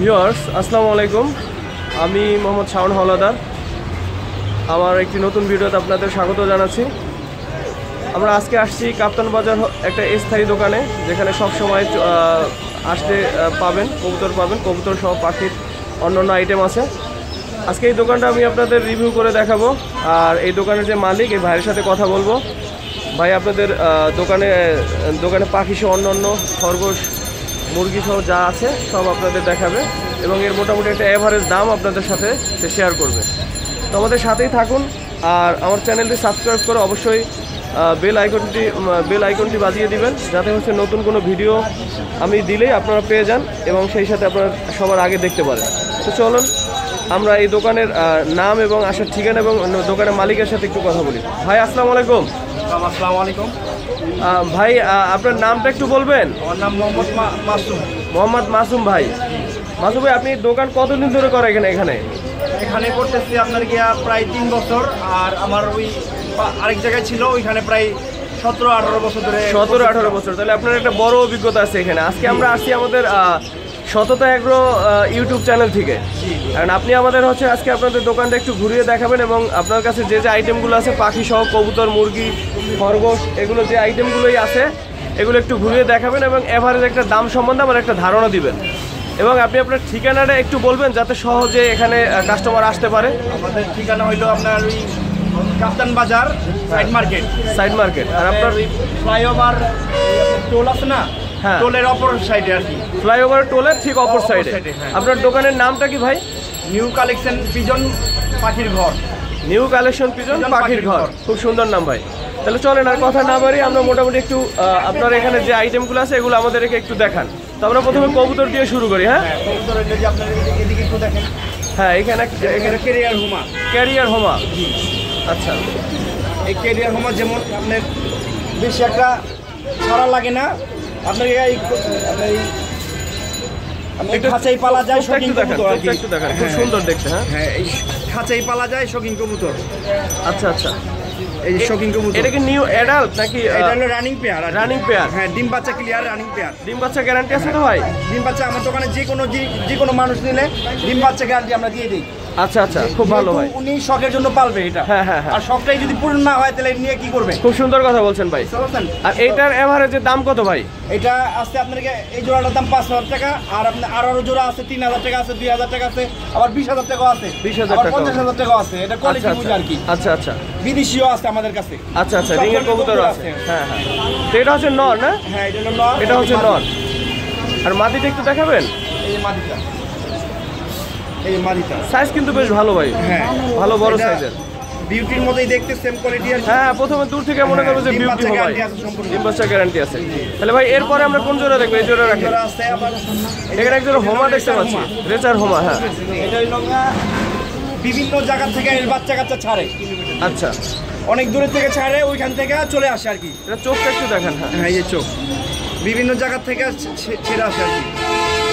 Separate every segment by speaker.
Speaker 1: Viewers আসসালামু আলাইকুম। আমি মোহাম্মদ শাওন হলাদার আমার একটি নতুন ভিডিওতে আপনাদের স্বাগত জানাচ্ছি। আমরা আজকে আসছি কাপ্তান বাজার একটা স্থায়ী দোকানে যেখানে সব সময় আহ, পাবেন কবুতর পাবেন কবুতর সহ পাখির অন্যান্য আইটেম আছে। আজকে এই দোকানটা আমি আপনাদের রিভিউ করে দেখাবো। আর এই দোকানের যে মালিক এই ভাইয়ের সাথে কথা বলব। ভাই আপনাদের দোকানে দোকানে পাখি সহ অন্য খরগোশ মুরগি সহ যা আছে সব আপনাদের দেখাবে এবং এর মোটামুটি একটা অ্যাভারেজ দাম আপনাদের সাথে সে শেয়ার করবে। তো আমাদের সাথেই থাকুন আর আমার চ্যানেলটি সাবস্ক্রাইব করে অবশ্যই বেল আইকনটি বেল আইকনটি বাজিয়ে দিবেন যাতে হচ্ছে নতুন কোনো ভিডিও আমি দিলেই আপনারা পেয়ে যান এবং সেই সাথে আপনারা সবার আগে দেখতে পারেন। তো চলুন, আমরা এই দোকানের নাম এবং আসার ঠিকানা এবং দোকানের মালিকের সাথে একটু কথা বলি। ভাই, আসসালামু আলাইকুম।
Speaker 2: আসসালামু আলাইকুম।
Speaker 1: ভাই আপনার নামটা একটু বলবেন?
Speaker 2: আমার নাম মোহাম্মদ মাসুম।
Speaker 1: মোহাম্মদ মাসুম ভাই। মাসুম ভাই আপনি দোকান কতদিন ধরে করেন এখানে এখানে?
Speaker 2: এখানে করতেছি আপনার গিয়া প্রায় তিন বছর আর আমার ওই আরেক জায়গায় ছিল ওইখানে প্রায় সতেরো আঠারো বছর ধরে
Speaker 1: সতেরো আঠারো বছর। তাহলে আপনার একটা বড় অভিজ্ঞতা আছে এখানে। আজকে আমরা আসছি আমাদের সততা এগ্রো ইউটিউব চ্যানেল থেকে। কারণ আপনি আমাদের হচ্ছে আজকে আপনাদের দোকানটা একটু ঘুরিয়ে দেখাবেন এবং আপনার কাছে যে যে আইটেমগুলো আছে পাখি সহ কবুতর মুরগি খরগোশ এগুলো যে আইটেমগুলোই আছে এগুলো একটু ঘুরিয়ে দেখাবেন এবং এভারেজ একটা দাম সম্বন্ধে আমার একটা ধারণা দিবেন। এবং আপনি আপনার ঠিকানাটা একটু বলবেন যাতে সহজে এখানে কাস্টমার আসতে পারে।
Speaker 2: আমাদের ঠিকানা হইল আপনার ওই Kaptan Bazar side market
Speaker 1: side market আর আপনার
Speaker 2: ফ্লাইওভার টোল আছে না। টোলের অপর সাইডে আর কি।
Speaker 1: ফ্লাইওভার টোলের ঠিক অপর সাইডে
Speaker 2: হ্যাঁ।
Speaker 1: আপনার দোকানের নামটা কি ভাই?
Speaker 2: নিউ কালেকশন পিজন পাখির ঘর।
Speaker 1: নিউ কালেকশন পিজন পাখির ঘর। খুব সুন্দর নাম ভাই। তাহলে চলেন আর কথা না বাড়ি আমরা মোটামুটি একটু আপনার এখানে যে আইটেমগুলো আছে এগুলো আমাদেরকে একটু দেখান। তো আমরা প্রথমে কবুতর দিয়ে শুরু করি হ্যাঁ?
Speaker 2: হ্যাঁ
Speaker 1: হ্যাঁ এখানে
Speaker 2: কেরিয়ার হুমা।
Speaker 1: ক্যারিয়ার হোমা। আচ্ছা।
Speaker 2: এই কেরিয়ার হোমা যেমন আপনার বেশি একটা ছাড়া লাগে না আপনার এই আপনার এই
Speaker 1: একটু-
Speaker 2: খাঁচাই পালা যায়
Speaker 1: চোখটা
Speaker 2: শৌখিন
Speaker 1: একটু দেখান
Speaker 2: কবুতর আর কি।
Speaker 1: একটু দেখান খুব
Speaker 2: হ্যাঁ,
Speaker 1: সুন্দর দেখতে হ্যাঁ?
Speaker 2: হ্যাঁ এই খাঁচাই পালা যায় কবুতর।
Speaker 1: আচ্ছা আচ্ছা।
Speaker 2: এই যে শৌখিন কবুতর।
Speaker 1: এটা কি নিউ অ্যাডাল্ট নাকি
Speaker 2: এটা হলো রানিং পেয়ার
Speaker 1: running pair?
Speaker 2: হ্যাঁ ডিম বাচ্চা ক্লিয়ার রানিং পেয়ার
Speaker 1: ডিম বাচ্চা গ্যারান্টি আছে তো ভাই?
Speaker 2: ডিম বাচ্চা আমার দোকানে যে কোনো যে কোনো মানুষ নিলে ডিম বাচ্চা গ্যারান্টি আমরা দিয়ে দিই।
Speaker 1: আচ্ছা আচ্ছা খুব ভালো ভাই।
Speaker 2: উনি শখের জন্য পালবে এটা।
Speaker 1: হ্যাঁ, হ্যাঁ, হ্যাঁ।
Speaker 2: আর শখটাই যদি পূর্ণ না হয় তাহলে নিয়ে কি করবে
Speaker 1: খুব সুন্দর কথা বলছেন ভাই। আর এইটার এভারেজের দাম কত ভাই?
Speaker 2: এটা আছে আপনাকে এই জোড়াটার দাম পাঁচ হাজার টাকা আর আপনার আরও জোড়া আছে তিন হাজার টাকা আছে দুই হাজার টাকা আছে আবার বিশ হাজার টাকা আছে।
Speaker 1: 20,000
Speaker 2: আবার
Speaker 1: টাকাও।
Speaker 2: পঞ্চাশ হাজার টাকা আছে। এটা কোয়ালিটি
Speaker 1: আচ্ছা
Speaker 2: বুঝে আর কি।
Speaker 1: আচ্ছা আচ্ছা
Speaker 2: বিদেশিও আছে আমাদের কাছে।
Speaker 1: আচ্ছা আচ্ছা
Speaker 2: ধরনের
Speaker 1: কবুতর আছে। হ্যাঁ হ্যাঁ। তো এটা হচ্ছে নর না?
Speaker 2: হ্যাঁ এটা নর।
Speaker 1: এটা হচ্ছে নর। আর মাদিটা একটু দেখাবেন?
Speaker 2: এই মাদিটা এই মাদিটা
Speaker 1: সাইজ কিন্তু বেশ ভালো ভাই।
Speaker 2: হ্যাঁ।
Speaker 1: ভালো বড় সাইজের
Speaker 2: বিউটির মতোই দেখতে সেম কোয়ালিটি আর
Speaker 1: হ্যাঁ প্রথমে দূর থেকে মনে করব যে বিউটি
Speaker 2: সম্পূর্ণ।
Speaker 1: ডিম বাচ্চা গ্যারান্টি আছে তাহলে ভাই এরপরে আমরা কোন জোড়া দেখব? এই জোড়া
Speaker 2: আবার
Speaker 1: এখানে এক জোড়া হোমা দেখতে পাচ্ছি। রেচার হোমা হ্যাঁ।
Speaker 2: এটা হইল বিভিন্ন জায়গা থেকে এর বাচ্চা কাচ্চা ছাড়ে।
Speaker 1: আচ্ছা।
Speaker 2: অনেক দূরের থেকে ছাড়ে ওইখান থেকে চলে আসে আর কি।
Speaker 1: এটা চোখটা একটু দেখান হ্যাঁ।
Speaker 2: হ্যাঁ এই যে চোখ। বিভিন্ন জায়গা থেকে ছেড়ে আসে আর কি।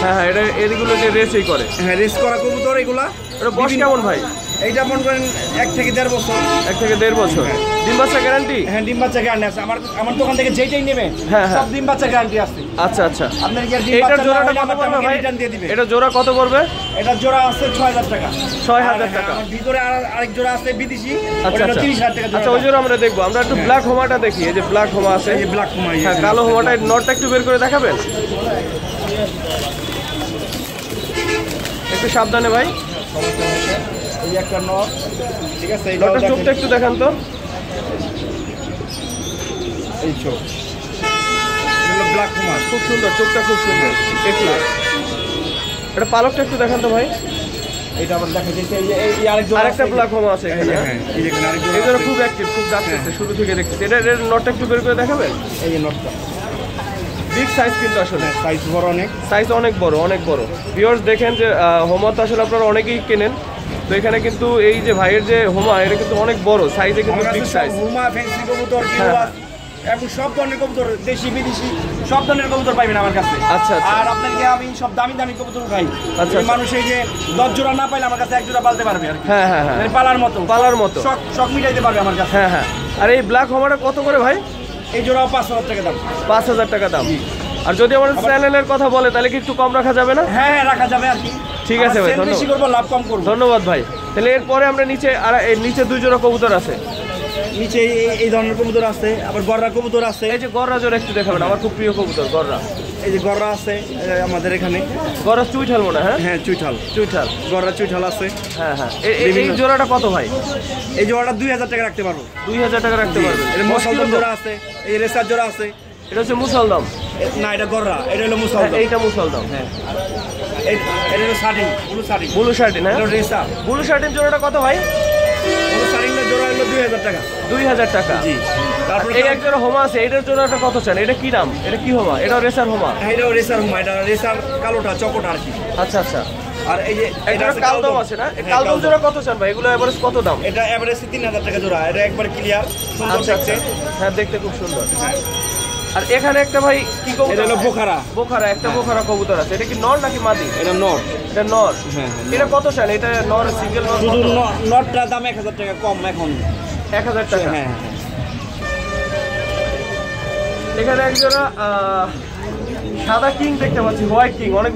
Speaker 1: হ্যাঁ হ্যাঁ এটা এদিগুলো যে রেসই করে।
Speaker 2: হ্যাঁ রেস করা কবুতর এগুলা
Speaker 1: এটা বয়স কেমন ভাই?
Speaker 2: এইটা মনে করেন এক থেকে দেড় বছর।
Speaker 1: এক থেকে দেড় বছর। ডিম বাচ্চা গ্যারান্টি
Speaker 2: হ্যাঁ ডিম বাচ্চা গ্যারান্টি আছে। আমার আমার দোকান থেকে যেটাই নেবেন
Speaker 1: হ্যাঁ, হ্যাঁ।
Speaker 2: সব ডিম বাচ্চা গ্যারান্টি আছে।
Speaker 1: আচ্ছা আচ্ছা।
Speaker 2: আপনার কি ডিম বাচ্চা
Speaker 1: জোড়াটা কত পড়বে ভাই?
Speaker 2: রিটার্ন দিয়ে দিবে।
Speaker 1: এটা জোড়া কত পড়বে?
Speaker 2: এটা জোড়া আছে ছয় হাজার টাকা।
Speaker 1: ছয় হাজার
Speaker 2: আর হ্যাঁ,
Speaker 1: টাকা।
Speaker 2: আমার ভিতরে আর আরেক জোড়া আছে বিদেশি।
Speaker 1: আচ্ছা
Speaker 2: ওটা
Speaker 1: আচ্ছা।
Speaker 2: তিরিশ হাজার টাকা
Speaker 1: আচ্ছা ওই জন্য আমরা দেখব। আমরা একটু ব্ল্যাক হোমাটা দেখি। এই যে ব্ল্যাক হোমা আছে।
Speaker 2: এই ব্ল্যাক কুমার
Speaker 1: হ্যাঁ কালো হোমাটা নটটা একটু বের করে দেখাবেন? একটু সাবধানে ভাই।
Speaker 2: এই একটা নট ঠিক আছে এইটাও
Speaker 1: নটটার চোখটা একটু দেখান তো।
Speaker 2: এই চোখ। ব্ল্যাক কুমার
Speaker 1: খুব সুন্দর চোখটা খুব সুন্দর। একটু এটা পালকটা একটু দেখান তো ভাই।
Speaker 2: এটা আবার দেখা যাচ্ছে এই এই এই
Speaker 1: আরেকটা ব্ল্যাক হোমা আছে
Speaker 2: এই
Speaker 1: এখানে।
Speaker 2: যে,
Speaker 1: হ্যাঁ?
Speaker 2: হ্যাঁ, এই
Speaker 1: এই
Speaker 2: আছে।
Speaker 1: খুব অ্যাক্টিভ খুব ডাকতেছে শুরু থেকে দেখতেছি। এটা এর নটটা একটু বের করে দেখাবেন?
Speaker 2: এই যে নটটা।
Speaker 1: বিগ সাইজ কিন্তু আসলে।
Speaker 2: সাইজ বড় অনেক।
Speaker 1: সাইজ অনেক বড় অনেক বড়। ভিউয়ার্স দেখেন যে হোমা তো আসলে আপনারা অনেকেই কেনেন। তো এখানে কিন্তু এই যে ভাইয়ের যে হোমা এটা কিন্তু অনেক বড়। সাইজে কিন্তু বিগ সাইজ
Speaker 2: হুমা ফ্যান্সি কবুতর
Speaker 1: হ্যাঁ,
Speaker 2: এবং সব ধরনের কবুতর দেশি বিদেশি সব ধরনের কবুতর পাইবেন আমার কাছে।
Speaker 1: আচ্ছা, আচ্ছা।
Speaker 2: আর আপনাকে আমি সব দামি দামি কবুতর উঠাই।
Speaker 1: আচ্ছা, আচ্ছা।
Speaker 2: মানুষ এই যে দশ জোড়া না পাইলে আমার কাছে এক জোড়া পালতে পারবে আর
Speaker 1: হ্যাঁ হ্যাঁ হ্যাঁ।
Speaker 2: মানে পালার মতো।
Speaker 1: পালার মতো।
Speaker 2: শখ শখ মিটাইতে পারবে আমার কাছে।
Speaker 1: হ্যাঁ হ্যাঁ। আর এই ব্ল্যাক হোমাটা কত করে ভাই?
Speaker 2: এই জোড়া পাঁচ হাজার টাকা দাম।
Speaker 1: পাঁচ হাজার টাকা দাম। আর যদি আমার চ্যানেলের কথা বলে তাহলে কি একটু কম রাখা যাবে না?
Speaker 2: হ্যাঁ হ্যাঁ রাখা যাবে আর কি।
Speaker 1: ঠিক আছে ভাই, ধন্যবাদ।
Speaker 2: করব লাভ কম করব।
Speaker 1: ধন্যবাদ ভাই। তাহলে এরপরে আমরা নিচে আর এর নিচে দুই জোড়া কবুতর আছে।
Speaker 2: নিচে এই- এই ধরনের কবুতর আছে আবার গররা কবুতর আছে।
Speaker 1: এই যে গররা জোড়া একটু দেখাবেন আমার খুব প্রিয় কবুতর গররা।
Speaker 2: এই যে গররা আছে আমাদের এখানে।
Speaker 1: গররা চুইঠাল মনে হয়, হ্যাঁ?
Speaker 2: হ্যাঁ চুইঠাল।
Speaker 1: চুইঠাল।
Speaker 2: গররা চুইঠাল আছে।
Speaker 1: হ্যাঁ হ্যাঁ। এই জোড়াটা কত ভাই?
Speaker 2: এই জোড়াটা দুই হাজার টাকা রাখতে পারব।
Speaker 1: দুই হাজার টাকা রাখতে পারবেন।
Speaker 2: এটা মুসলদম জোড়া আছে এই রেসার জোড়া আছে।
Speaker 1: এটা হচ্ছে মুসলদম
Speaker 2: না এটা গররা এটা হলো
Speaker 1: হ্যাঁ,
Speaker 2: মুসলদম
Speaker 1: এইটা মুসলদম
Speaker 2: হ্যাঁ। এই- এটা হলো shirting blue shirting
Speaker 1: blue shirting হ্যাঁ ব্লু শার্টিন জোড়াটা কত ভাই?
Speaker 2: ব্লু জোড়া হলো দুই হাজার টাকা।
Speaker 1: দুই হাজার টাকা।
Speaker 2: জি। তারপরে
Speaker 1: এই এক জোড়া হোমা আছে এটার জোড়াটা কত চান? এটা কি নাম এটা কি হোমা? এটা রেসার হোমা?
Speaker 2: হ্যাঁ, এটাও রেসার হুমা এটা রেসার কালোটা চকোটা আর কি।
Speaker 1: আচ্ছা আচ্ছা।
Speaker 2: আর এই যে
Speaker 1: এটা
Speaker 2: আছে
Speaker 1: কালদম আছে না? এই
Speaker 2: হ্যাঁ,
Speaker 1: কালদম। জোড়া কত চান ভাই? এগুলো এভারেজ কত দাম?
Speaker 2: এটা এভারেজ তিন হাজার টাকা জোড়া এটা একবার ক্লিয়ার সুন্দর
Speaker 1: আচ্ছা আচ্ছা।
Speaker 2: দেখতে।
Speaker 1: হ্যাঁ দেখতে খুব সুন্দর।
Speaker 2: হ্যাঁ।
Speaker 1: আর এখানে একটা ভাই কি
Speaker 2: এটা
Speaker 1: কবুতর
Speaker 2: হলো বোখারা।
Speaker 1: বোখারা একটা বোখারা কবুতর আছে। এটা কি নর নাকি মাদি?
Speaker 2: এটা নট
Speaker 1: এটা নর।
Speaker 2: হ্যাঁ,
Speaker 1: এটা কত চান এটা নর সিঙ্গেল নর
Speaker 2: শুধু ন- নটটার দাম এক হাজার টাকা কম এখন।
Speaker 1: এক হাজার টাকা?
Speaker 2: হ্যাঁ
Speaker 1: এখানে একজোড়া আহ, সাদা কিং দেখতে পাচ্ছি হোয়াইট কিং অনেক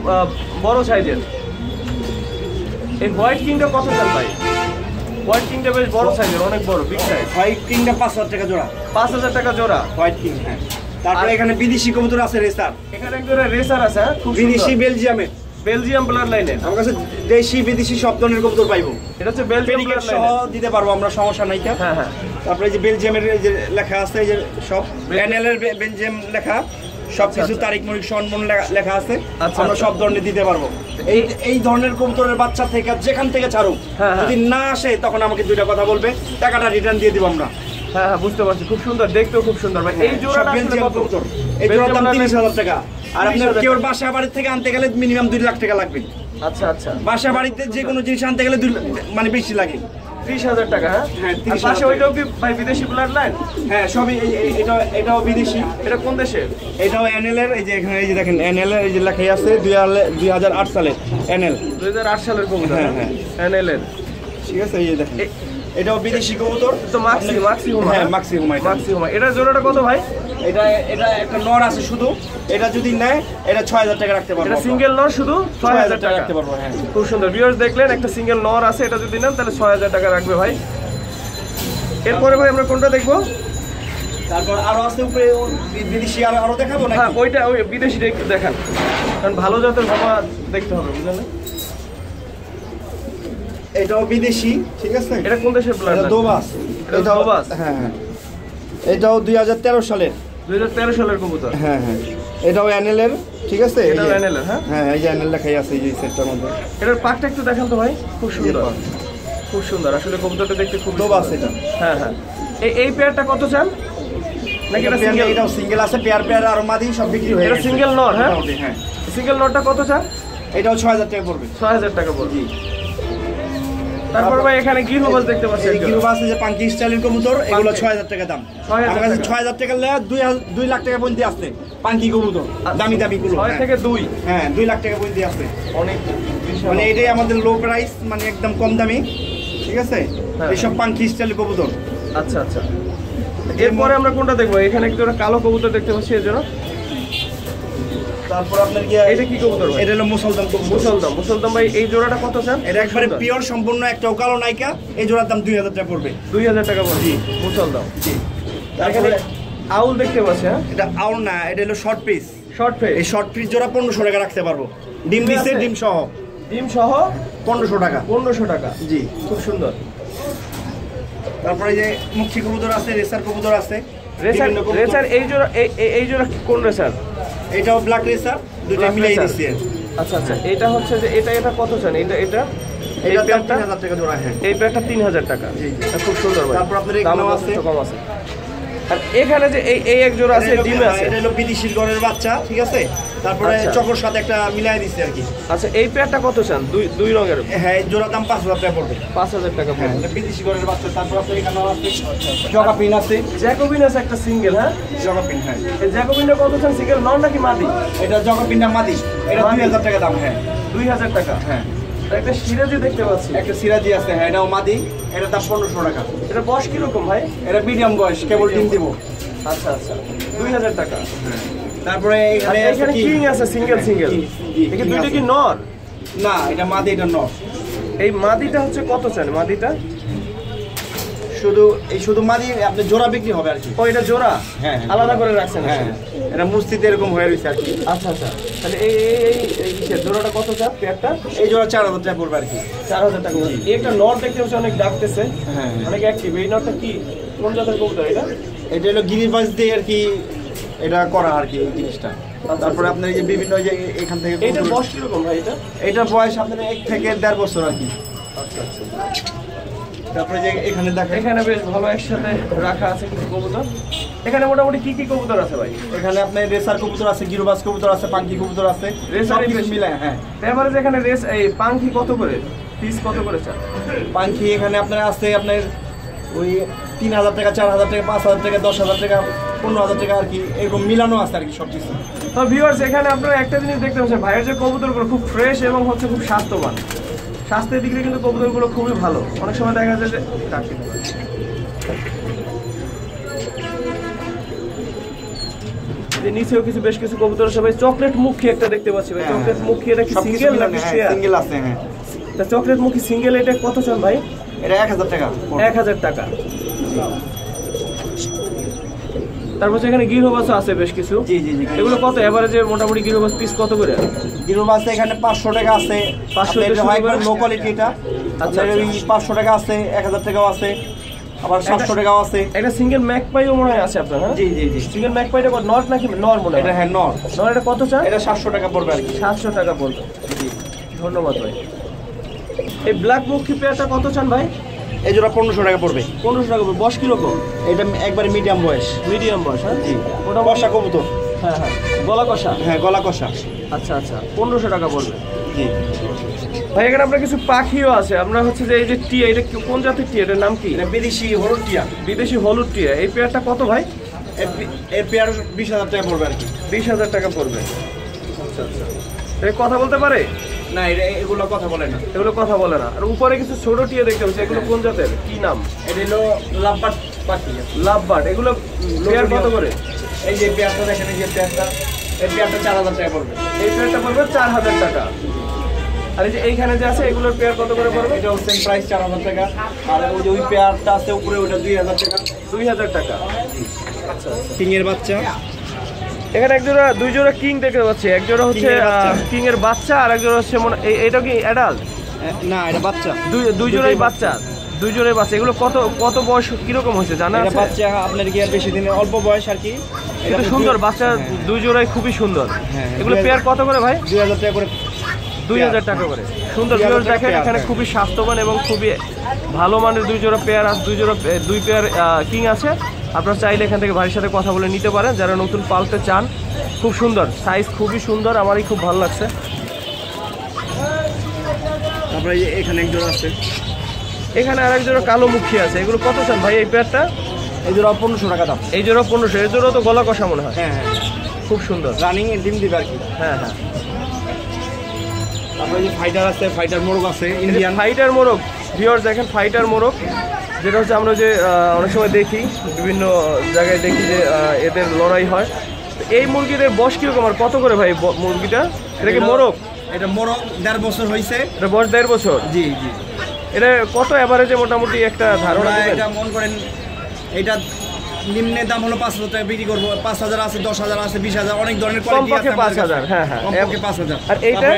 Speaker 1: বড় সাইজের। এই হোয়াইট কিংটা কত চান ভাই? হোয়াইট কিংটা বেশ বড় সাইজের অনেক বড় বিগ সাইজ
Speaker 2: হোয়াইট কিংটা পাঁচ হাজার টাকা জোড়া।
Speaker 1: পাঁচ হাজার টাকা জোড়া।
Speaker 2: হোয়াইট কিং হ্যাঁ। তারপরে এখানে বিদেশি কবুতর আছে রেসার
Speaker 1: এখানে একজোড়া রেসার আছে হ্যাঁ? খুব
Speaker 2: বিদেশি
Speaker 1: বিদেশি
Speaker 2: বেলজিয়ামে
Speaker 1: বেলজিয়াম ব্লাড লাইনের
Speaker 2: আমার কাছে দেশি বিদেশি সব ধরনের কবুতর পাইবো
Speaker 1: এটা হচ্ছে বেলজিয়াম ব্লাড
Speaker 2: সহ দিতে পারব আমরা সমস্যা নাই?
Speaker 1: হ্যাঁ হ্যাঁ
Speaker 2: তারপরে এই যে বেলজিয়ামের এই যে লেখা আছে এই যে সব বে- বেলজিয়াম লেখা সব কিছু
Speaker 1: আচ্ছা।
Speaker 2: তারিখ মরিক সম্পূর্ণ লেখা- আছে
Speaker 1: আচ্ছা,
Speaker 2: আমরা
Speaker 1: আচ্ছা।
Speaker 2: সব ধরনের দিতে পারব এই এই ধরনের কবুতরের বাচ্চা থেকে যেখান থেকে ছাড়ুক
Speaker 1: হ্যাঁ, হ্যাঁ।
Speaker 2: যদি না আসে তখন আমাকে দুইটা কথা বলবে টাকাটা রিটার্ন দিয়ে দিব আমরা
Speaker 1: হ্যাঁ হ্যাঁ বুঝতে পারছি। খুব সুন্দর দেখতেও খুব সুন্দর ভাই। এই জোড়াটা আসলে কত?
Speaker 2: এই জোড়ার দাম
Speaker 1: বেলজিয়াম
Speaker 2: তিরিশ হাজার টাকা। আর আপনার কেউ বাসা বাড়ি থেকে আনতে গেলে মিনিমাম দুই লাখ টাকা লাগবে।
Speaker 1: আচ্ছা আচ্ছা।
Speaker 2: বাসা বাড়িতে যে কোনো জিনিস আনতে গেলে মানে বেশি লাগে।
Speaker 1: টাকা হ্যাঁ?
Speaker 2: হ্যাঁ,
Speaker 1: আর
Speaker 2: 30,000
Speaker 1: পাশে ওইটাও কি ভাই বিদেশি ব্লাড লাইন
Speaker 2: হ্যাঁ সবই এই- এই- এটা এটাও বিদেশি।
Speaker 1: এটা কোন দেশে
Speaker 2: এটাও এনএল এর এই যে এখানে এই যে দেখেন এনএল এর এই যে লেখাই আছে দুই হাজার- দুই হাজার আট সালে এনএল
Speaker 1: দুই হাজার আট সালের কবুতর।
Speaker 2: হ্যাঁ, হ্যাঁ।
Speaker 1: এনএল এর।
Speaker 2: ঠিক আছে এই দেখেন।
Speaker 1: এ-
Speaker 2: এটাও বিদেশি কবুতর।
Speaker 1: তো মাক্সি মাক্সি হুমা
Speaker 2: হ্যাঁ মাক্সি হুমা এটা।
Speaker 1: মাক্সি হুমা এটার জোড়াটা কত ভাই?
Speaker 2: এটা এটা একটা নর আছে শুধু। এটা যদি নেয় এটা ছয় হাজার টাকা রাখতে পারব
Speaker 1: এটা সিঙ্গেল নর শুধু? ছয় হাজার টাকা
Speaker 2: রাখতে পারব হ্যাঁ।
Speaker 1: খুব সুন্দর। ভিউয়ার্স দেখলেন একটা সিঙ্গেল নর আছে এটা যদি নেন তাহলে ছয় হাজার টাকা রাখবে ভাই। এরপরে ভাই আমরা কোনটা দেখব?
Speaker 2: তারপর আরও আছে উপরে বিদেশি আরও আরও দেখাবো না
Speaker 1: হ্যাঁ ওইটা ওই বিদেশি একটু দেখান। কারণ ভালো জাতের ভাবা দেখতে হবে বুঝলেন?
Speaker 2: এটাও বিদেশি ঠিক আছে?
Speaker 1: এটা কোন দেশের ব্লাড
Speaker 2: এটা দোবাস।
Speaker 1: এটা দোবাস?
Speaker 2: হ্যাঁ হ্যাঁ। এটাও দুই হাজার তেরো সালের।
Speaker 1: দুই হাজার তেরো সালের কবুতর?
Speaker 2: হ্যাঁ হ্যাঁ। এটাও এর ঠিক আছে?
Speaker 1: এটাও
Speaker 2: যে-
Speaker 1: হ্যাঁ?
Speaker 2: হ্যাঁ এই যে এনএল লেখাই আছে এই যে সেটটার মধ্যে।
Speaker 1: এটার পাকটা একটু দেখান তো ভাই। খুব সুন্দর। খুব সুন্দর। আসলে কবুতরটা দেখতে খুব
Speaker 2: দোবাস। এটা।
Speaker 1: হ্যাঁ হ্যাঁ। এই এই পেয়ারটা কত চান? নাকি এটা সিঙ্গেল
Speaker 2: এটাও সিঙ্গেল আছে পেয়ার পেয়ার আর মাদি সব বিক্রি হয়ে
Speaker 1: এটা single নর, হ্যাঁ?
Speaker 2: হ্যাঁ
Speaker 1: সিঙ্গেল নটটা কত চান?
Speaker 2: এটাও ছয় হাজার টাকা পড়বে।
Speaker 1: ছয় হাজার টাকা পড়বে। তারপর ভাই এখানে গিরহবাজ দেখতে পাচ্ছি
Speaker 2: এই
Speaker 1: একজন।
Speaker 2: গিরুবা আছে যে পাঙ্কি স্টাইলের কবুতর এগুলো
Speaker 1: পাঙ্কি।
Speaker 2: ছয় হাজার টাকা দাম।
Speaker 1: 6,000
Speaker 2: আমার কাছে
Speaker 1: টাকা।
Speaker 2: ছয় হাজার টাকা লে দুই হাজার- দুই লাখ টাকা পর্যন্ত আসছে পাঙ্কি কবুতর দামি দামি গুলো
Speaker 1: ছয়
Speaker 2: হ্যাঁ।
Speaker 1: থেকে দুই?
Speaker 2: হ্যাঁ দুই লাখ টাকা পর্যন্ত আসছে
Speaker 1: অনেক
Speaker 2: মানে এটাই আমাদের লো প্রাইস মানে একদম কম দামি। ঠিক আছে?
Speaker 1: হ্যাঁ।
Speaker 2: এইসব পাঙ্কি স্টাইলের কবুতর।
Speaker 1: আচ্ছা আচ্ছা। এরপরে আমরা কোনটা দেখব? এখানে একটা কালো কবুতর দেখতে পাচ্ছি এর জন্য।
Speaker 2: তারপর আপনার গিয়ে
Speaker 1: এটা কি কবুতর ভাই?
Speaker 2: এটা হলো মুসলদম
Speaker 1: মুসলদম মুসলদম ভাই এই জোড়াটা কত চান
Speaker 2: এটা একবারে পিওর সম্পূর্ণ একটা কালো নাইকা এই জোড়ার দাম দুই হাজার টাকা পড়বে।
Speaker 1: দুই হাজার টাকা পড়বে? মুসলদম
Speaker 2: জি। তারপরে
Speaker 1: আউল দেখতে পাচ্ছি হ্যাঁ?
Speaker 2: এটা আউল না এটা হলো শর্ট পিস
Speaker 1: শর্ট ফেস
Speaker 2: এই শর্ট পিস জোড়া পনেরোশো টাকা রাখতে পারব। ডিম দিচ্ছে ডিম সহ।
Speaker 1: ডিম সহ?
Speaker 2: পনেরোশো টাকা।
Speaker 1: পনেরোশো টাকা।
Speaker 2: জি।
Speaker 1: খুব সুন্দর।
Speaker 2: তারপরে যে মুখী কবুতর আছে রেসার কবুতর আছে
Speaker 1: রেসার। রেসার এই জোড়া এই জোড়া কোন রেসার?
Speaker 2: এটাও ব্ল্যাক রেসার দুটো মিলাই কি।
Speaker 1: আচ্ছা আচ্ছা এটা হচ্ছে যে এটা এটা কত চান? এটা এটা? এই
Speaker 2: তিন হাজার টাকা জোড়া হ্যাঁ।
Speaker 1: এই তিন হাজার টাকা।
Speaker 2: জি,
Speaker 1: খুব সুন্দর ভাই।
Speaker 2: তারপর আপনার
Speaker 1: দাম
Speaker 2: এখানেও
Speaker 1: আছে। কম আছে। আর এখানে যে এই এই এক জোড়া আছে ডিম আছে?
Speaker 2: এটা হলো বিদেশির ঘরের বাচ্চা ঠিক আছে? তারপরে
Speaker 1: আচ্ছা।
Speaker 2: চকর সাথে একটা মিলাই দিচ্ছে আর কি।
Speaker 1: আচ্ছা এই প্যান্টটা কত চান? দুই দুই রঙের?
Speaker 2: হ্যাঁ এই জোড়ার দাম পাঁচ হাজার টাকা পড়বে।
Speaker 1: পাঁচ হাজার টাকা
Speaker 2: হ্যাঁ
Speaker 1: পড়বে।
Speaker 2: এটা বিদেশি ঘরের বাচ্চা তারপর আপনার এখানেও আছে। জগা আছে।
Speaker 1: জ্যাকোবিন আছে একটা সিঙ্গেল হ্যাঁ?
Speaker 2: জগাপিন হ্যাঁ।
Speaker 1: এই জ্যাকোবিনটা কত চান? সিঙ্গেল নন নাকি মাদি?
Speaker 2: এটা জগা পিনটা মাদি। এটা
Speaker 1: মাদি।
Speaker 2: দুই হাজার টাকা দাম হ্যাঁ।
Speaker 1: দুই হাজার টাকা?
Speaker 2: হ্যাঁ।
Speaker 1: একটা সিরাজি দেখতে পাচ্ছি।
Speaker 2: একটা সিরাজি আছে হ্যাঁ এটাও মাদি। এটার দাম পনেরোশো টাকা।
Speaker 1: এটা বয়স কীরকম ভাই?
Speaker 2: এটা মিডিয়াম বয়স কেবল ডিম দিব।
Speaker 1: আচ্ছা আচ্ছা। দুই হাজার টাকা।
Speaker 2: তারপরে এখানে
Speaker 1: এখানে
Speaker 2: কি?
Speaker 1: আছে সিঙ্গেল সিঙ্গেল
Speaker 2: এটা
Speaker 1: দুইটা কি নর?
Speaker 2: না এটা মাদি এটা নর।
Speaker 1: এই মাদিটা হচ্ছে কত চান? মাদিটা?
Speaker 2: শুধু এই শুধু মাদি আপনি জোড়া বিক্রি হবে আর কি?
Speaker 1: ও এটা জোড়া?
Speaker 2: হ্যাঁ, হ্যাঁ।
Speaker 1: আলাদা করে রাখছেন
Speaker 2: হ্যাঁ। এটা মুস্তিতে এরকম হয়ে রয়েছে আর কি।
Speaker 1: আচ্ছা আচ্ছা। তাহলে এই এই এই জোড়াটা কত চাপ পেয়ারটা?
Speaker 2: এই জোড়া চার হাজার টাকা পড়বে আর কি।
Speaker 1: চার হাজার টাকা। একটা নর দেখতে হচ্ছে অনেক ডাকতেছে।
Speaker 2: হ্যাঁ, হ্যাঁ।
Speaker 1: অনেক অ্যাক্টিভ এই নরটা কি? কোন জাতের কবুতর এটা?
Speaker 2: এটা হলো গিরিবাজ দিয়ে আর কি এটা করা আর কি এই জিনিসটা। তারপরে আপনার এই যে বিভিন্ন যে এখান থেকে
Speaker 1: এইটার বয়স কীরকম ভাই এটা?
Speaker 2: এটার বয়স আপনার এক থেকে দেড় বছর আর কি।
Speaker 1: আচ্ছা আচ্ছা।
Speaker 2: তারপরে যে এখানে দেখেন
Speaker 1: এখানে বেশ ভালো একসাথে রাখা আছে কিছু কবুতর। এখানে মোটামুটি কি কি কবুতর আছে ভাই?
Speaker 2: এখানে আপনার রেসার কবুতর আছে গিরোবাজ কবুতর আছে পাঙ্কি কবুতর আছে।
Speaker 1: রেসার
Speaker 2: মিলায় হ্যাঁ।
Speaker 1: এবারে যেখানে রেস এই পাঙ্খি কত করে? পিস কত করে চান
Speaker 2: পাঙ্কি এখানে আপনার আছে আপনার ওই তিন হাজার টাকা চার হাজার টাকা পাঁচ হাজার টাকা দশ হাজার টাকা পনেরো হাজার টাকা আর কি। এরকম মিলানো আছে আর কি সব কিছু।
Speaker 1: তো ভিউয়ার্স এখানে আপনারা একটা জিনিস দেখতে পাচ্ছেন ভাইয়ের যে কবুতরগুলো খুব ফ্রেশ এবং হচ্ছে খুব স্বাস্থ্যবান। স্বাস্থ্যের দিক থেকে কিন্তু কবুতরগুলো খুবই ভালো। অনেক সময় দেখা যায় যে নিচেও কিছু বেশ কিছু কবুতর সবাই চকলেট মুখী একটা দেখতে পাচ্ছি ভাই। চকলেট মুখী এটা কি সিঙ্গেল নাকি
Speaker 2: হ্যাঁ সিঙ্গেল আছে হ্যাঁ।
Speaker 1: তা চকলেট মুখী সিঙ্গেল এটা কত চান ভাই?
Speaker 2: এটা এক হাজার টাকা।
Speaker 1: এক হাজার টাকা। তারপর এখানে গৃহবাসও আছে বেশ কিছু।
Speaker 2: জি জি জি
Speaker 1: এগুলো কত? এভারেজে মোটামুটি গৃহবাস পিস কত করে?
Speaker 2: গিরোবাজ এখানে পাঁচশো টাকা আছে।
Speaker 1: 500
Speaker 2: আপনার
Speaker 1: থেকে শুরু
Speaker 2: একবার
Speaker 1: করে-
Speaker 2: লো কোয়ালিটি এটা
Speaker 1: আচ্ছা,
Speaker 2: আপনার ওই পাঁচশো টাকা আছে এক হাজার টাকাও আছে আবার সাতশো টাকাও আছে।
Speaker 1: একটা সিঙ্গেল ম্যাকপাইও মনে হয় আছে আপনার হ্যাঁ?
Speaker 2: জি জি জি।
Speaker 1: সিঙ্গেল ম্যাকপাইটা কত? নট নাকি নর মনে হয়?
Speaker 2: এটা
Speaker 1: হ্যাঁ
Speaker 2: নর।
Speaker 1: নর এটা কত চান
Speaker 2: এটা সাতশো টাকা পড়বে আর কি।
Speaker 1: সাতশো টাকা পড়বে। জি। ধন্যবাদ ভাই। এই ব্ল্যাক মুখী পেয়ারটা কত চান ভাই?
Speaker 2: এই জোড়া পনেরোশো টাকা পড়বে।
Speaker 1: পনেরোশো টাকা পড়বে। বয়স কীরকম?
Speaker 2: এটা একবারে মিডিয়াম বয়স।
Speaker 1: মিডিয়াম বয়স হ্যাঁ?
Speaker 2: জি।
Speaker 1: মোটামুটি
Speaker 2: কষা কবুতর।
Speaker 1: হ্যাঁ হ্যাঁ। গলা কষা?
Speaker 2: হ্যাঁ গলা কষা।
Speaker 1: আচ্ছা আচ্ছা। পনেরোশো টাকা পড়বে।
Speaker 2: জি।
Speaker 1: ভাই এখানে আপনার কিছু পাখিও আছে। আমরা হচ্ছে যে এই যে টিয়া এটা কোন জাতের টিয়া? এটার নাম কি?
Speaker 2: বিদেশি হলুদ টিয়া।
Speaker 1: বিদেশি হলুদ টিয়া। এই পেয়ারটা কত ভাই?
Speaker 2: এর পেয়ার বিশ হাজার টাকা পড়বে আর কি।
Speaker 1: বিশ হাজার টাকা পড়বে। আচ্ছা আচ্ছা। কথা বলতে পারে?
Speaker 2: না এটা এগুলো কথা বলে না।
Speaker 1: এগুলো কথা বলে না। আর উপরে কিছু ছোট টিয়া দেখতে পাচ্ছি এগুলো কোন জাতের? কি নাম?
Speaker 2: এটা হলো লাভবাট পাখি।
Speaker 1: এগুলো পেয়ার কত করে?
Speaker 2: এই যে পেয়ারটা দেখেন এই যে পেয়ারটা এই পেয়ারটা চার হাজার টাকা পড়বে।
Speaker 1: এই পেয়ারটা পড়বে চার হাজার টাকা। আর এই যে এইখানে যে আছে এগুলোর পেয়ার কত করে পড়বে?
Speaker 2: এটা হচ্ছে প্রাইস চার হাজার টাকা। আর ওই যে ওই পেয়ারটা আছে উপরে ওইটা দুই হাজার টাকা।
Speaker 1: দুই হাজার টাকা। আচ্ছা আচ্ছা
Speaker 2: কিংয়ের বাচ্চা।
Speaker 1: এখানে এক জোড়া দুই জোড়া কিং দেখতে পাচ্ছি। এক জোড়া হচ্ছে কিং এর বাচ্চা আর এক জোড়া হচ্ছে মনে এইটা কি অ্যাডাল্ট
Speaker 2: না এটা বাচ্চা।
Speaker 1: দুই দুই জোড়াই বাচ্চা। দুই জোড়াই বাচ্চা। এগুলো কত কত বয়স কীরকম হয়েছে জানা
Speaker 2: এটা
Speaker 1: আছে?
Speaker 2: বাচ্চা আপনার কি আর বেশি দিনে অল্প বয়স আর কি?
Speaker 1: এটা সুন্দর বাচ্চা দুই জোড়াই খুবই সুন্দর।
Speaker 2: হ্যাঁ।
Speaker 1: এগুলো পেয়ার কত করে ভাই?
Speaker 2: দুই হাজার টাকা করে।
Speaker 1: দুই হাজার টাকা করে। সুন্দর
Speaker 2: 2000
Speaker 1: ভিউয়ার্স
Speaker 2: টাকা
Speaker 1: দেখেন এখানে
Speaker 2: হ্যাঁ।
Speaker 1: খুবই স্বাস্থ্যবান এবং খুবই ভালো মানের দুই জোড়া পেয়ার আছে দুই জোড়া দুই পেয়ার কিং আছে। আপনারা চাইলে এখান থেকে ভাইয়ের সাথে কথা বলে নিতে পারেন যারা নতুন পালতে চান। খুব সুন্দর সাইজ খুবই সুন্দর আমারই খুব ভালো লাগছে।
Speaker 2: তারপরে এখানে এক জোড়া আছে।
Speaker 1: এখানে আরেক জোড়া কালো মুখী আছে। এগুলো কত চান ভাই এই পেয়ারটা
Speaker 2: এই জোড়া পনেরোশো টাকা দাম।
Speaker 1: এই জোড়া পনেরোশো এই জোড়া তো গলা কষা মনে হয়।
Speaker 2: হ্যাঁ হ্যাঁ।
Speaker 1: খুব সুন্দর।
Speaker 2: রানিং ডিম দিবে আর কি।
Speaker 1: হ্যাঁ হ্যাঁ।
Speaker 2: তারপরে যে ফাইটার আছে ফাইটার মোরগ আছে ইন্ডিয়ান
Speaker 1: ফাইটার মোরগ। ভিওর দেখেন ফাইটার মোরগ। যেটা হচ্ছে আমরা যে অনেক সময় দেখি বিভিন্ন জায়গায় দেখি যে এদের লড়াই হয়। এই মুরগিদের বয়স কীরকম আর কত করে ভাই মুরগিটা? এটা কি মোরগ?
Speaker 2: এটা মোরগ দেড় বছর হয়েছে
Speaker 1: এটা বয়স দেড় বছর?
Speaker 2: জি জি।
Speaker 1: এটা কত অ্যাভারেজে মোটামুটি একটা ধারণা
Speaker 2: এটা মন করেন এটা নিম্নে দাম হলো পাঁচ হাজার টাকা বিক্রি করব। পাঁচ হাজার আছে দশ হাজার আছে বিশ হাজার অনেক ধরনের কোয়ালিটি
Speaker 1: 5,000,
Speaker 2: কাছে।
Speaker 1: হ্যাঁ, হ্যাঁ।
Speaker 2: পাঁচ হাজার।
Speaker 1: আর এইটা?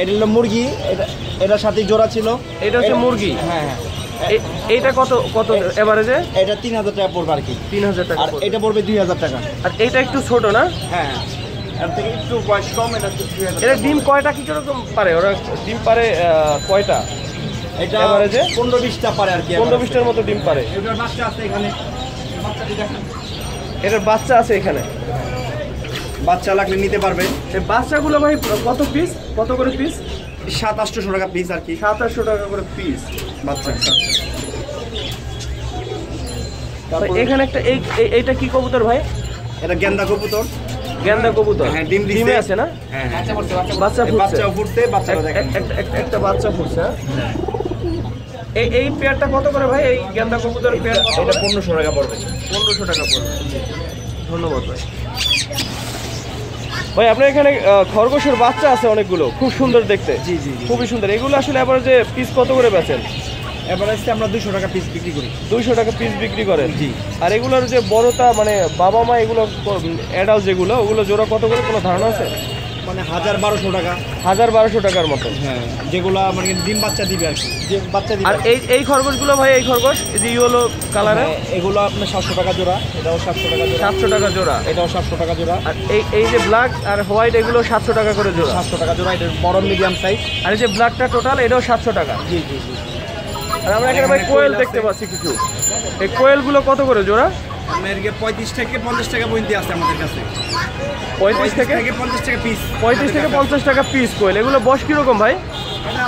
Speaker 2: এটা হলো মুরগি এটা এটার সাথে জোড়া ছিল।
Speaker 1: এটা হচ্ছে মুরগি?
Speaker 2: হ্যাঁ হ্যাঁ।
Speaker 1: এইটা কত কত এভারেজে
Speaker 2: এটা তিন হাজার টাকা পড়বে আর কি।
Speaker 1: তিন হাজার টাকা
Speaker 2: আর এটা পড়বে দুই হাজার টাকা।
Speaker 1: আর এইটা একটু ছোট না?
Speaker 2: হ্যাঁ। একটু বয়স কম এটা
Speaker 1: এটা ডিম কয়টা কি কীরকম পারে? ওরা ডিম পারে কয়টা?
Speaker 2: এটা? পনেরো বিশটা পারে আর কি
Speaker 1: পনেরো বিশটার মতো ডিম পারে।
Speaker 2: এটার বাচ্চা আছে এখানে।
Speaker 1: এটার বাচ্চা আছে এখানে।
Speaker 2: বাচ্চা লাগলে নিতে পারবে।
Speaker 1: এই বাচ্চাগুলো ভাই কত পিস কত করে পিস
Speaker 2: সাত আটশোশো টাকা পিস আর কি।
Speaker 1: সাত আটশো টাকা করে পিস
Speaker 2: বাচ্চা।
Speaker 1: এখানে একটা এই এই- এইটা কি কবুতর ভাই?
Speaker 2: এটা গেন্দা কবুতর।
Speaker 1: গেন্দা কবুতর?
Speaker 2: হ্যাঁ, ডিম।
Speaker 1: ডিমে আছে না?
Speaker 2: হ্যাঁ হ্যাঁ।
Speaker 1: বাচ্চা
Speaker 2: বাচ্চা ফুটতে
Speaker 1: এক- একটা বাচ্চা ফুটছে হ্যাঁ? এই এই পেয়ারটা কত করে ভাই? এই গেন্দা কবুতরের পেয়ার
Speaker 2: এটা পনেরোশো টাকা পড়বে।
Speaker 1: পনেরোশো টাকা পড়বে। ধন্যবাদ ভাই। ভাই আপনার এখানে খরগোশের বাচ্চা আছে অনেকগুলো খুব সুন্দর দেখতে।
Speaker 2: জি জি
Speaker 1: খুবই সুন্দর। এগুলো আসলে আবার যে পিস কত করে বেচেন?
Speaker 2: আমরা দুশো টাকা পিস বিক্রি করি।
Speaker 1: দুইশো টাকা পিস বিক্রি করেন?
Speaker 2: জি।
Speaker 1: আর এগুলোর যে বড়টা মানে বাবা মা এগুলো অ্যাডাল্ট যেগুলো ওগুলো জোড়া কত করে কোনো ধারণা আছে?
Speaker 2: মানে হাজার বারোশো টাকা।
Speaker 1: হাজার বারোশো টাকার মতো।
Speaker 2: হ্যাঁ যেগুলো মানে ডিম বাচ্চা দিবে আর কি। যে বাচ্চা দিবে।
Speaker 1: আর এই এই খরগোশগুলো ভাই এই খরগোশ এই যে ইয়েলো কালারের
Speaker 2: হ্যাঁ, এগুলো আপনার সাতশো টাকা জোড়া এটাও সাতশো টাকা জোড়া।
Speaker 1: সাতশো টাকা জোড়া।
Speaker 2: এটাও সাতশো টাকা জোড়া।
Speaker 1: আর এই এই যে ব্ল্যাক আর হোয়াইট এগুলো সাতশো টাকা করে জোড়া।
Speaker 2: সাতশো টাকা জোড়া এটা বড় মিডিয়াম সাইজ
Speaker 1: আর এই যে ব্ল্যাকটা টোটাল এটাও সাতশো টাকা।
Speaker 2: জি জি জি
Speaker 1: আর আমরা এখানে ভাই কোয়েল
Speaker 2: কোয়েল
Speaker 1: দেখতে পাচ্ছি কিছু। এই কোয়েলগুলো কত করে জোড়া?
Speaker 2: আপনাদেরকে পঁয়ত্রিশ থেকে পঞ্চাশ টাকা পর্যন্ত আছে আমাদের কাছে।
Speaker 1: পঁয়ত্রিশ থেকে?
Speaker 2: পঞ্চাশ টাকা পিস
Speaker 1: পঁয়ত্রিশ থেকে পঞ্চাশ টাকা পিস কোয়েল এগুলো বস কীরকম ভাই?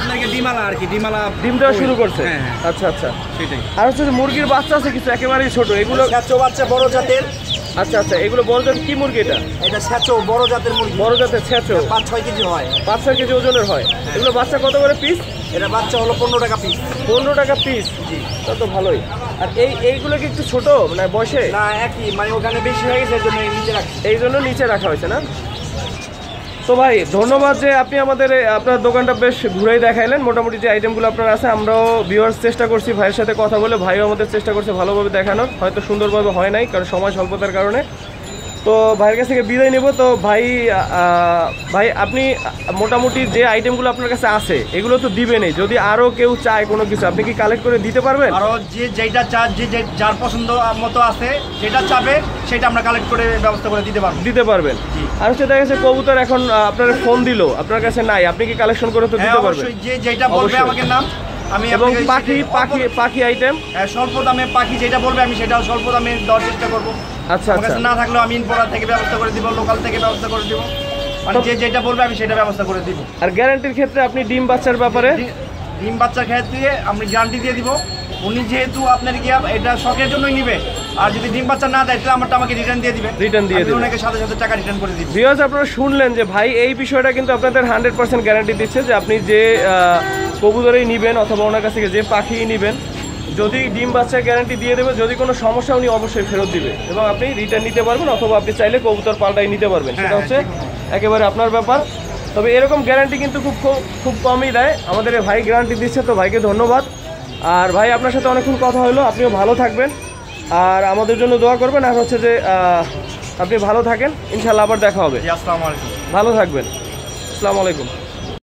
Speaker 2: আপনাকে ডিমালা আর কি ডিমালা
Speaker 1: ডিম দেওয়া শুরু করছে?
Speaker 2: হ্যাঁ হ্যাঁ।
Speaker 1: আচ্ছা আচ্ছা।
Speaker 2: সেটাই।
Speaker 1: আর হচ্ছে মুরগির বাচ্চা আছে কিছু একেবারেই ছোট। এগুলো
Speaker 2: বাচ্চা বড় জাতের।
Speaker 1: আচ্ছা আচ্ছা এগুলো বড় জাতের কি মুরগি এটা?
Speaker 2: এটা ছেঁচো বড় জাতের মুরগি।
Speaker 1: বড় জাতের ছেঁচো?
Speaker 2: পাঁচ ছয় কেজি হয়।
Speaker 1: পাঁচ ছয় কেজি ওজনের হয়। এগুলো বাচ্চা কত করে পিস
Speaker 2: এটা বাচ্চা হলো পনেরো টাকা পিস
Speaker 1: পনেরো টাকা পিস জি। তা তো ভালোই। আর এই এইগুলো কি একটু ছোট মানে বসে
Speaker 2: না একই মানে ওখানে বেশি হয়ে গেছে জন্য নিচে রাখছি।
Speaker 1: এই জন্য নিচে রাখা হয়েছে না? তো ভাই, ধন্যবাদ যে আপনি আমাদের আপনার দোকানটা বেশ ঘুরেই দেখাইলেন। মোটামুটি যে আইটেমগুলো আপনার আছে, আমরাও ভিউয়ার্স চেষ্টা করছি ভাইয়ের সাথে কথা বলে, ভাইও আমাদের চেষ্টা করছে ভালোভাবে দেখানোর। হয়তো সুন্দরভাবে হয় নাই, কারণ সময় স্বল্পতার কারণে। তো ভাইয়ের কাছ থেকে বিদায় নেব। তো ভাই ভাই আপনি মোটামুটি যে আইটেমগুলো আপনার কাছে আছে এগুলো তো দিবেনই। যদি আরও কেউ চায় কোনো কিছু আপনি কি কালেক্ট করে দিতে পারবেন?
Speaker 2: আরও যে যেটা চা যে যে- যার পছন্দ মতো আছে যেটা চাবে সেটা আমরা কালেক্ট করে ব্যবস্থা করে দিতে পারব।
Speaker 1: দিতে পারবেন।
Speaker 2: জি।
Speaker 1: আর হচ্ছে দেখা গেছে কবুতর এখন আহ, আপনার ফোন দিল আপনার কাছে নাই। আপনি কি কালেকশন করে তো
Speaker 2: হ্যাঁ
Speaker 1: দিতে পারবেন?
Speaker 2: অবশ্যই। যে যেটা বলবে
Speaker 1: অবশ্যই।
Speaker 2: আমাকে নাম আমি
Speaker 1: এবং
Speaker 2: আপনাকে
Speaker 1: পাখি
Speaker 2: সেটা-
Speaker 1: পাখি পাখি আইটেম
Speaker 2: হ্যাঁ, স্বল্প দামে পাখি যেটা বলবে আমি সেটাও স্বল্প দামে দেওয়ার চেষ্টা করব।
Speaker 1: আচ্ছা
Speaker 2: আমার
Speaker 1: আচ্ছা।
Speaker 2: না থাকলেও আমি ইনপোরা থেকে ব্যবস্থা করে দিব লোকাল থেকে ব্যবস্থা করে দিব। মানে যে যেটা বলবে আমি সেটা ব্যবস্থা করে দিব।
Speaker 1: আর গ্যারান্টির ক্ষেত্রে আপনি ডিম বাচ্চার ব্যাপারে?
Speaker 2: ডিম বাচ্চার ক্ষেত্রে আমি গ্যারান্টি দিয়ে দিব। উনি যেহেতু আপনার কি এটা শখের জন্যই নিবে। আর যদি ডিম বাচ্চা না দেয় তাহলে আমারটা আমাকে রিটার্ন দিয়ে দিবে।
Speaker 1: Return দিয়ে দিবে।
Speaker 2: ওনাকে সাথে সাথে টাকা রিটার্ন করে দিব।
Speaker 1: ভিউয়ার্স আপনারা শুনলেন যে ভাই এই বিষয়টা কিন্তু আপনাদের হান্ড্রেড পার্সেন্ট গ্যারান্টি দিচ্ছে যে আপনি যে কবুতরেই নেবেন অথবা ওনার কাছ থেকে যে পাখিই নেবেন যদি ডিম বাচ্চার গ্যারান্টি দিয়ে দেবে যদি কোনো সমস্যা উনি অবশ্যই ফেরত দিবে। এবং আপনি রিটার্ন নিতে পারবেন অথবা আপনি চাইলে কবুতর পাল্টাই নিতে পারবেন। সেটা
Speaker 2: হ্যাঁ,
Speaker 1: হচ্ছে একেবারে আপনার ব্যাপার। তবে এরকম গ্যারান্টি কিন্তু খুব খুব- খুব কমই দেয়। আমাদের ভাই গ্যারান্টি দিচ্ছে তো ভাইকে ধন্যবাদ। আর ভাই আপনার সাথে অনেকক্ষণ কথা হলো। আপনিও ভালো থাকবেন। আর আমাদের জন্য দোয়া করবেন। আর হচ্ছে যে আপনি ভালো থাকেন। ইনশাল্লাহ আবার দেখা হবে।
Speaker 2: জি আসসালামু আলাইকুম।
Speaker 1: ভালো থাকবেন। আসসালামু আলাইকুম।